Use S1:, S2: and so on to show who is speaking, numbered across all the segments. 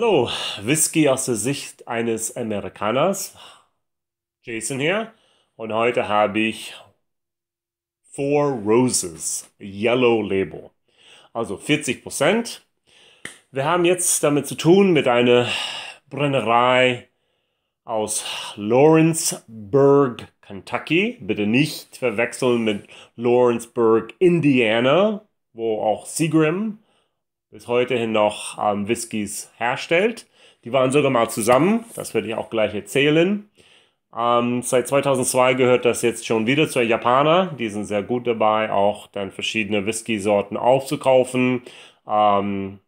S1: Hallo, Whisky aus der Sicht eines Amerikaners. Jason hier. Und heute habe ich Four Roses Yellow Label. Also 40 Prozent. Wir haben jetzt damit zu tun mit einer Brennerei aus Lawrenceburg, Kentucky. Bitte nicht verwechseln mit Lawrenceburg, Indiana, wo auch Seagram bis heute hin noch ähm, Whiskys herstellt. Die waren sogar mal zusammen, das werde ich auch gleich erzählen. Ähm, seit 2002 gehört das jetzt schon wieder zu Japaner. Die sind sehr gut dabei, auch dann verschiedene Whisky-Sorten aufzukaufen. Ähm,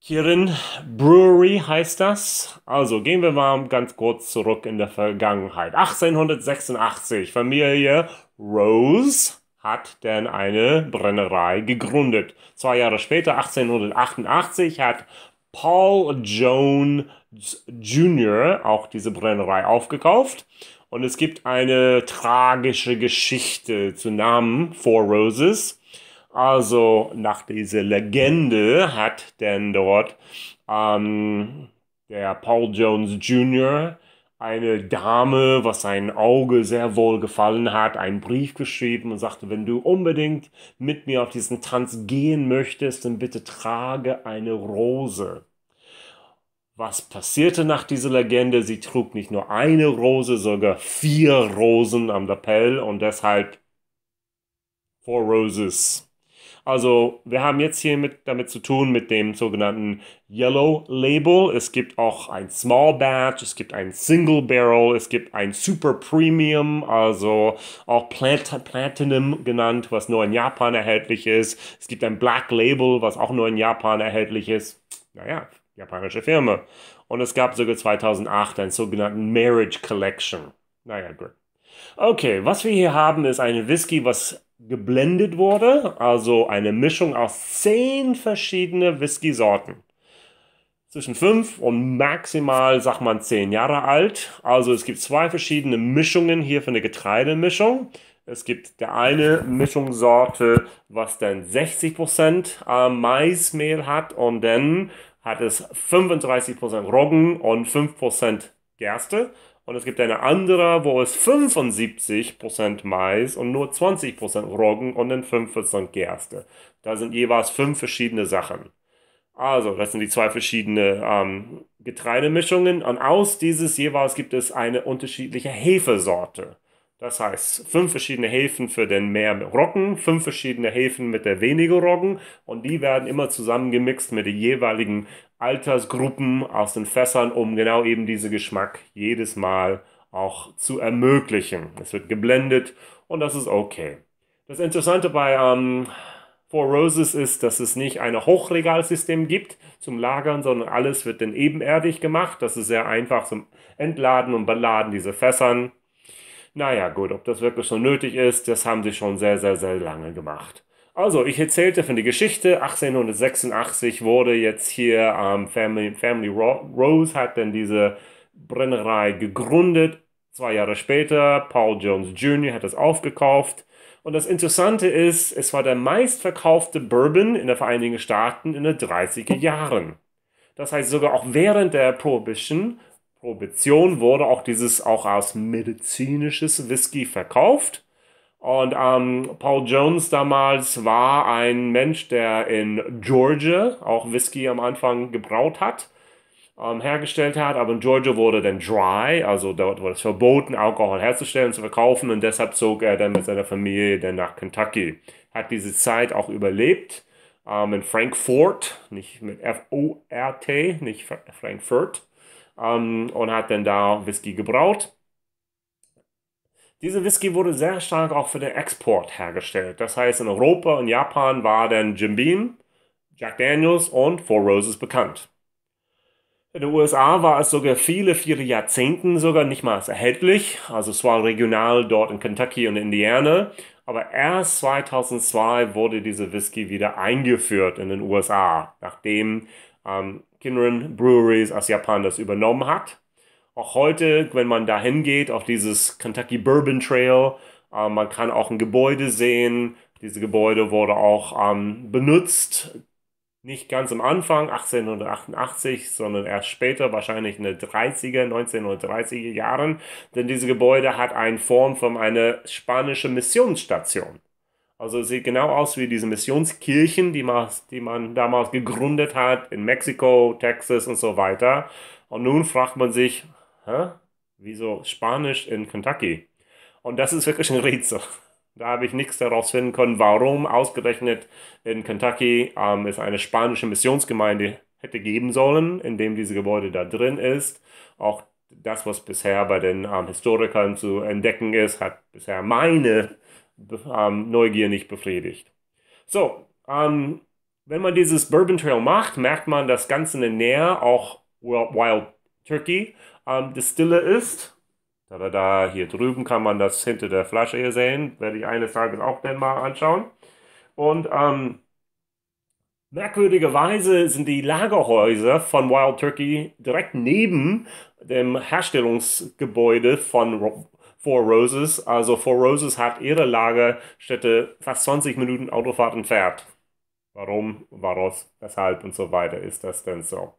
S1: Kirin Brewery heißt das. Also gehen wir mal ganz kurz zurück in der Vergangenheit. 1886, Familie Rose hat dann eine Brennerei gegründet. Zwei Jahre später, 1888, hat Paul Jones Jr. auch diese Brennerei aufgekauft. Und es gibt eine tragische Geschichte zu Namen Four Roses. Also nach dieser Legende hat denn dort ähm, der Paul Jones Jr eine Dame, was sein Auge sehr wohl gefallen hat, einen Brief geschrieben und sagte, wenn du unbedingt mit mir auf diesen Tanz gehen möchtest, dann bitte trage eine Rose. Was passierte nach dieser Legende? Sie trug nicht nur eine Rose, sogar vier Rosen am Lapel und deshalb Four Roses. Also wir haben jetzt hier mit, damit zu tun mit dem sogenannten Yellow Label. Es gibt auch ein Small Batch, es gibt ein Single Barrel, es gibt ein Super Premium, also auch Plat Platinum genannt, was nur in Japan erhältlich ist. Es gibt ein Black Label, was auch nur in Japan erhältlich ist. Naja, japanische Firma. Und es gab sogar 2008 einen sogenannten Marriage Collection. Naja, gut. Okay, was wir hier haben, ist eine Whisky, was geblendet wurde, also eine Mischung aus zehn verschiedene Whisky-Sorten. Zwischen fünf und maximal, sagt man, zehn Jahre alt. Also es gibt zwei verschiedene Mischungen hier für eine Getreidemischung. Es gibt der eine Mischungssorte, was dann 60% äh, Maismehl hat und dann hat es 35% Roggen und 5% Gerste. Und es gibt eine andere, wo es 75% Mais und nur 20% Roggen und dann 5% Gerste. Da sind jeweils fünf verschiedene Sachen. Also, das sind die zwei verschiedenen ähm, Getreidemischungen. Und aus dieses jeweils gibt es eine unterschiedliche Hefesorte. Das heißt, fünf verschiedene Hefen für den mehr Roggen, fünf verschiedene Hefen mit der weniger Roggen und die werden immer zusammengemixt mit den jeweiligen Altersgruppen aus den Fässern, um genau eben diesen Geschmack jedes Mal auch zu ermöglichen. Es wird geblendet und das ist okay. Das Interessante bei ähm, Four Roses ist, dass es nicht ein Hochregalsystem gibt zum Lagern, sondern alles wird dann ebenerdig gemacht. Das ist sehr einfach zum Entladen und Beladen dieser Fässern. Naja, gut, ob das wirklich so nötig ist, das haben sie schon sehr, sehr, sehr lange gemacht. Also, ich erzählte von der Geschichte. 1886 wurde jetzt hier ähm, Family, Family Rose hat dann diese Brennerei gegründet. Zwei Jahre später, Paul Jones Jr. hat es aufgekauft. Und das Interessante ist, es war der meistverkaufte Bourbon in den Vereinigten Staaten in den 30er Jahren. Das heißt, sogar auch während der Prohibition Prohibition wurde auch dieses auch als medizinisches Whisky verkauft. Und ähm, Paul Jones damals war ein Mensch, der in Georgia auch Whisky am Anfang gebraut hat, ähm, hergestellt hat. Aber in Georgia wurde dann dry, also dort wurde es verboten, Alkohol herzustellen, zu verkaufen. Und deshalb zog er dann mit seiner Familie dann nach Kentucky. Hat diese Zeit auch überlebt ähm, in Frankfurt, nicht mit F-O-R-T, nicht Frankfurt ähm, und hat dann da Whisky gebraut. Diese Whisky wurde sehr stark auch für den Export hergestellt. Das heißt, in Europa und Japan war dann Jim Beam, Jack Daniels und Four Roses bekannt. In den USA war es sogar viele, viele Jahrzehnte sogar nicht mal erhältlich. Also es war regional dort in Kentucky und Indiana. Aber erst 2002 wurde diese Whisky wieder eingeführt in den USA, nachdem ähm, Kinren Breweries aus Japan das übernommen hat. Auch heute, wenn man da hingeht, auf dieses Kentucky Bourbon Trail, äh, man kann auch ein Gebäude sehen. Diese Gebäude wurde auch ähm, benutzt, nicht ganz am Anfang 1888, sondern erst später, wahrscheinlich in den 30er, 1930er Jahren, denn dieses Gebäude hat eine Form von einer spanischen Missionsstation. Also es sieht genau aus wie diese Missionskirchen, die man, die man damals gegründet hat in Mexiko, Texas und so weiter. Und nun fragt man sich, hä, wieso Spanisch in Kentucky? Und das ist wirklich ein Rätsel. Da habe ich nichts daraus finden können, warum ausgerechnet in Kentucky ähm, es eine spanische Missionsgemeinde hätte geben sollen, in dem dieses Gebäude da drin ist. Auch das, was bisher bei den ähm, Historikern zu entdecken ist, hat bisher meine ähm, Neugier nicht befriedigt. So, ähm, wenn man dieses Bourbon Trail macht, merkt man, dass ganz in der Nähe auch Wild Turkey ähm, Distille ist. Da, da, da, hier drüben kann man das hinter der Flasche hier sehen. Werde ich eines Tages auch dann mal anschauen. Und ähm, merkwürdigerweise sind die Lagerhäuser von Wild Turkey direkt neben dem Herstellungsgebäude von Four Roses. Also Four Roses hat ihre Lagerstätte fast 20 Minuten Autofahrt entfernt. Warum, warum, weshalb und so weiter ist das denn so?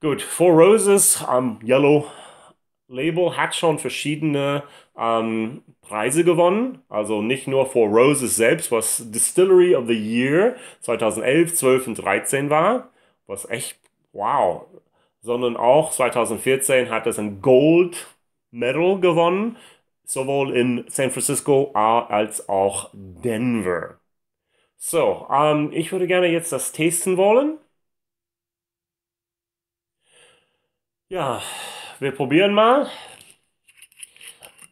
S1: Gut, Four Roses am um, Yellow Label hat schon verschiedene ähm, Preise gewonnen. Also nicht nur Four Roses selbst, was Distillery of the Year 2011, 12 und 13 war, was echt wow, sondern auch 2014 hat es ein Gold Medal gewonnen, sowohl in San Francisco als auch Denver. So, ähm, ich würde gerne jetzt das testen wollen. Ja, wir probieren mal.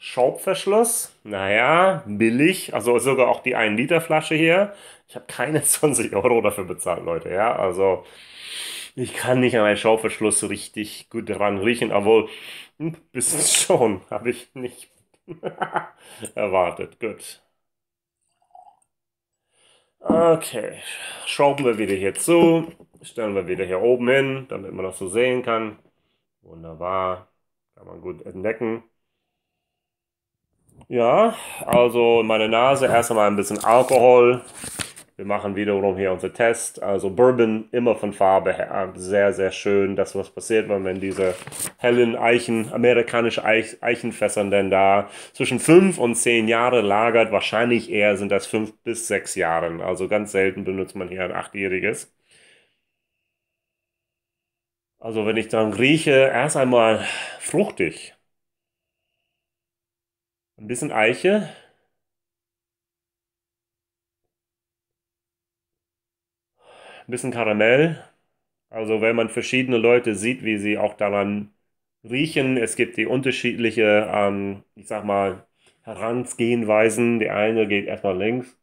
S1: Schraubverschluss, naja, billig, also sogar auch die 1 Liter Flasche hier. Ich habe keine 20 Euro dafür bezahlt, Leute, ja, also ich kann nicht an einen Schraubverschluss richtig gut dran riechen, obwohl ein bisschen schon, habe ich nicht erwartet. Gut. Okay, schrauben wir wieder hier zu, stellen wir wieder hier oben hin, damit man das so sehen kann. Wunderbar, kann man gut entdecken. Ja, also in meine Nase erst einmal ein bisschen Alkohol, wir machen wiederum hier unseren Test. Also Bourbon immer von Farbe her. Sehr, sehr schön. Das, was passiert, wenn diese hellen Eichen, amerikanische Eichenfässern denn da zwischen fünf und zehn Jahre lagert. Wahrscheinlich eher sind das fünf bis sechs Jahre. Also ganz selten benutzt man hier ein achtjähriges. Also wenn ich dann rieche, erst einmal fruchtig. Ein bisschen Eiche, ein bisschen Karamell. Also wenn man verschiedene Leute sieht, wie sie auch daran riechen, es gibt die unterschiedliche, ähm, ich sag mal, Herangehensweisen. Der eine geht erstmal links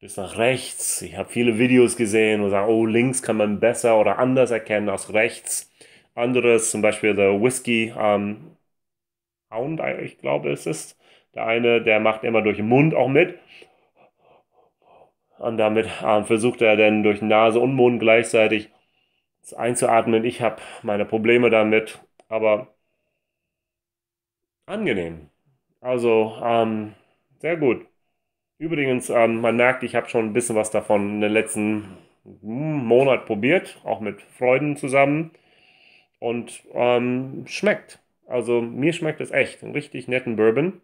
S1: bis nach rechts. Ich habe viele Videos gesehen und sagen, oh, links kann man besser oder anders erkennen als rechts. Anderes, zum Beispiel der Whisky ähm, Hound, ich glaube, es ist der eine, der macht immer durch den Mund auch mit. Und damit äh, versucht er dann durch Nase und Mund gleichzeitig einzuatmen. Ich habe meine Probleme damit, aber angenehm. Also ähm, sehr gut. Übrigens, ähm, man merkt, ich habe schon ein bisschen was davon in den letzten Monat probiert, auch mit Freunden zusammen. Und ähm, schmeckt. Also mir schmeckt es echt. Einen richtig netten Bourbon.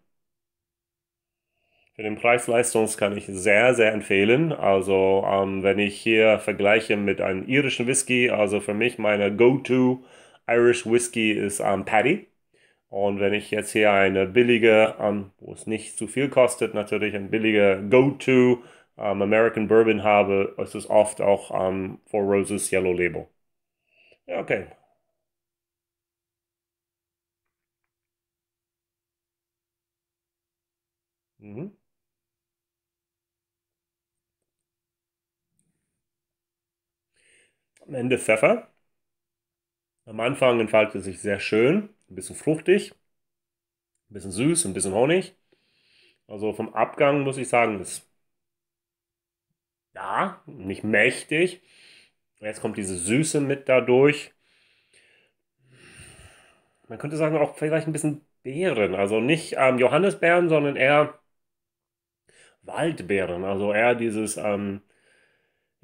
S1: Für den Preis-Leistungs kann ich sehr, sehr empfehlen. Also ähm, wenn ich hier vergleiche mit einem irischen Whisky, also für mich meine Go-To Irish Whisky ist ähm, Paddy. Und wenn ich jetzt hier eine billige, ähm, wo es nicht zu viel kostet, natürlich ein billiger Go-To ähm, American Bourbon habe, ist es oft auch ähm, Four Roses Yellow Label. Ja, okay. Mhm. Am Ende Pfeffer. Am Anfang entfaltet es sich sehr schön, ein bisschen fruchtig, ein bisschen süß, ein bisschen Honig. Also vom Abgang muss ich sagen, ist ja nicht mächtig. Jetzt kommt diese Süße mit dadurch. Man könnte sagen auch vielleicht ein bisschen Beeren, also nicht ähm, Johannisbeeren, sondern eher Waldbeeren, also eher dieses ähm,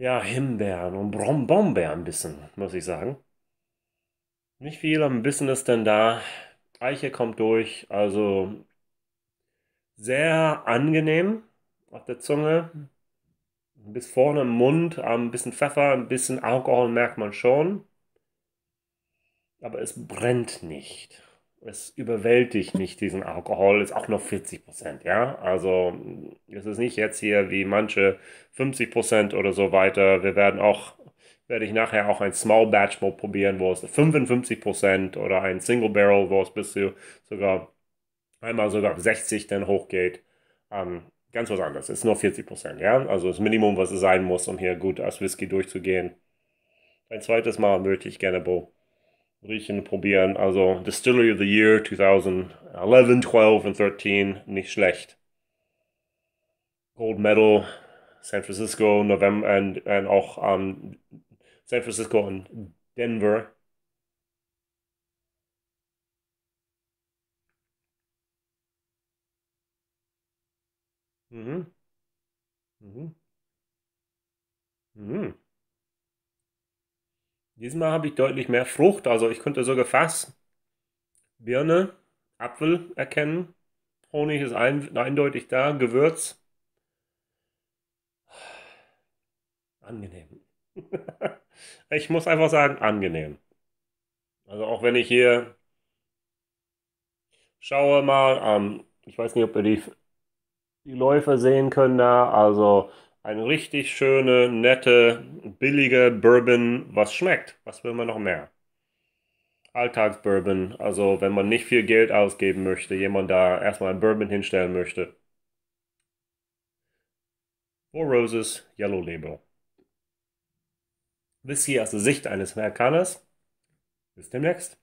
S1: ja, Himbeeren und Brombeeren bisschen, muss ich sagen. Nicht viel, aber ein bisschen ist denn da. Eiche kommt durch, also sehr angenehm auf der Zunge. Bis vorne im Mund, ein bisschen Pfeffer, ein bisschen Alkohol merkt man schon. Aber es brennt nicht. Es überwältigt nicht diesen Alkohol, ist auch noch 40 Prozent, ja. Also es ist nicht jetzt hier wie manche 50 Prozent oder so weiter. Wir werden auch, werde ich nachher auch ein Small Batch Mode probieren, wo es 55 Prozent oder ein Single Barrel, wo es bis zu sogar einmal sogar 60 dann hochgeht. Ähm, ganz was anderes. Es ist nur 40 Prozent, ja. Also das Minimum, was es sein muss, um hier gut als Whisky durchzugehen. Ein zweites Mal möchte ich gerne Bo riechen, probieren. Also Distillery of the Year 2011, 12 und 13, nicht schlecht. Gold Medal, San Francisco, November und, und auch um, San Francisco und Denver. Mhm. Mhm. Mhm. Diesmal habe ich deutlich mehr Frucht, also ich könnte sogar fast Birne, Apfel erkennen. Honig ist ein, eindeutig da, Gewürz. Angenehm. ich muss einfach sagen, angenehm. Also auch wenn ich hier schaue mal, ähm, ich weiß nicht, ob ihr die, die Läufe sehen könnt da, also eine richtig schöne, nette, billige Bourbon, was schmeckt. Was will man noch mehr? Alltagsbourbon, also wenn man nicht viel Geld ausgeben möchte, jemand da erstmal ein Bourbon hinstellen möchte. Four Roses Yellow Label. Whisky aus der Sicht eines Amerikaners. Bis demnächst.